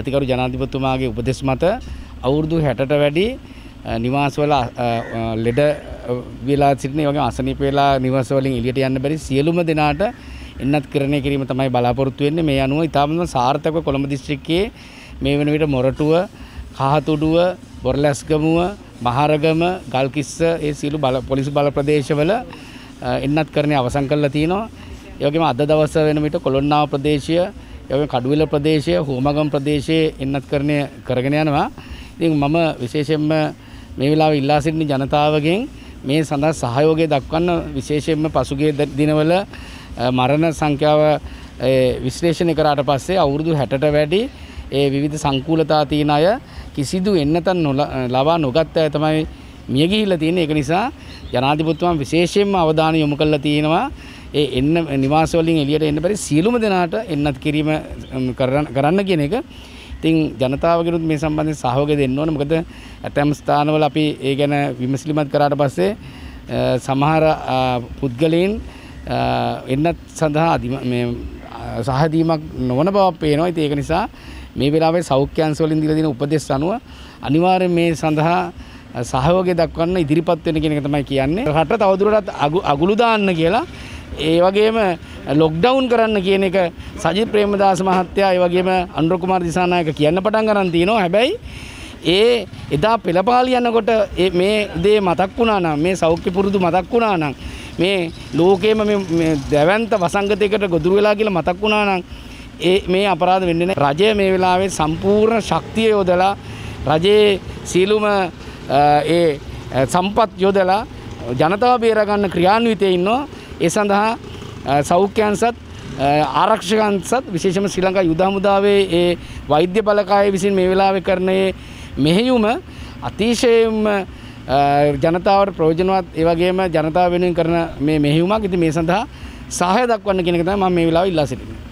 අතිකරු ජනාධිපතිතුමාගේ උපදෙස් මත අවුරුදු 60ට වැඩි නිවාසවල ලෙඩ වෙලා සිටින වගේ අසනීප වෙලා නිවාස වලින් එළියට යන්න බැරි සියලුම දෙනාට එන්නත් කරණය කිරීම තමයි බලාපොරොත්තු වෙන්නේ. මේ අනුව ඉතාමත් සාර්ථකව කොළඹ දිස්ත්‍රික්කයේ මේ වෙන විට මොරටුව, කහතුඩුව, බොරලැස්ගමුව, මහරගම, ගල්කිස්ස ඒ සියලු බල පොලිස් බල ප්‍රදේශවල එන්නත් කරණය අවසන් කරලා තියෙනවා. ඒ වගේම අද දවස වෙන විට කොළොන්නාව ප්‍රදේශය, ඒ වගේම කඩුවෙල ප්‍රදේශය, හෝමගම් ප්‍රදේශයේ එන්නත් කරණය කරගෙන යනවා. ඉතින් මම විශේෂයෙන්ම මේ වෙලාවේ ඉල්ලා සිටින ජනතාවගෙන් මේ සඳහා සහයෝගය දක්වන්න විශේෂයෙන්ම පසුගිය දිනවල මරණ සංඛ්‍යාව විශ්ලේෂණය කරාට පස්සේ අවුරුදු 60ට වැඩි ඒ විවිධ සංකූලතා තියෙන අය කිසිදු එන්නතන් ලබා නොගත් අය තමයි මිය ගිහිල්ලා තියෙන්නේ. ඒක නිසා ජනාධිපතිතුමා විශේෂයෙන්ම අවධානය යොමු කරලා තියෙනවා ඒ එන්න නිවාස වලින් එළියට එන්න බැරි සියලුම දෙනාට එන්නත් කිරීම කරන්න කියන එක. ඉතින් ජනතාවගෙනුත් මේ සම්බන්ධයෙන් සහයෝගය දෙන්න ඕනේ. මොකද ඇතැම් ස්ථානවල අපි ඒ ගැන විමසිලිමත් කරාට පස්සේ සමහර පුද්ගලයන් එන්නත් සඳහා සහදීමක් නොවන බවක් පේනවා. ඉතින් ඒක නිසා මේ වෙලාවේ සෞඛ්‍යංශ වලින් දීලා දෙන උපදෙස් අනුව අනිවාර්යෙන් මේ සඳහා සහයෝගය දක්වන්න ඉදිරිපත් වෙන කියන එක තමයි කියන්නේ. රට තවදුරටත් අගුළු දාන්න කියලා ඒ වගේම ලොක්ඩවුන් කරන්න කියන එක සජිත් ප්‍රේමදාස මහත්තයා ඒ වගේම අනුර කුමාර දිසානායක කියන්න පටන් ගන්න තියෙනවා. හැබැයි ඒ එදා පෙළපාලි යනකොට මේ දේ මතක් වුණා නම් මේ සෞඛ්‍ය පුරුදු මතක් වුණා නම් මේ ලෝකේම මේ දැවැන්ත වසංගතයකට ගොදුරු වෙලා කියලා මතක් වුණා නම් ඒ මේ අපරාධ වෙන්නේ නැහැ. රජය මේ වෙලාවේ සම්පූර්ණ ශක්තිය යොදලා රජයේ සීලුම ඒ සම්පත් යොදලා ජනතාව බේරගන්න ක්‍රියාන්විතයේ ඉන්නවා. ඒ සඳහා සෞඛ්‍යයන්සත් ආරක්ෂකන්සත් විශේෂම ශ්‍රී ලංකා යුද හමුදාවේ ඒ වෛද්‍ය බලකාය විසින් මේ වෙලාවේ කරන මෙහෙයුම අතිශයින්ම ජනතාවට ප්‍රයෝජනවත් ඒ වගේම ජනතාව වෙනුවෙන් කරන මේ මෙහෙයුමක්. ඉතින් මේ සඳහා සහාය දක්වන්න කියන එක තමයි මම මේ වෙලාවේ ඉල්ලා සිටින්නේ.